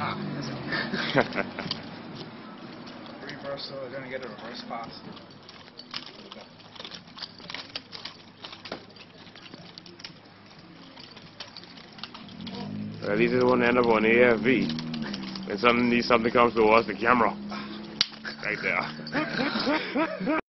Ah, Reversal, we're gonna get a reverse pass. Uh, At least it won't end up on AFV. When something, something comes towards the camera. Right there.